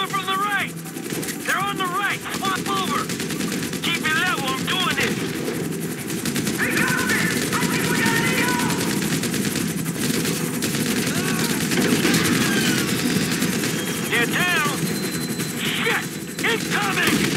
Coming from the right! They're on the right! Swap over! Keep it level, I'm doing this! They got me! I think we gotta go! They're down! Shit! Incoming!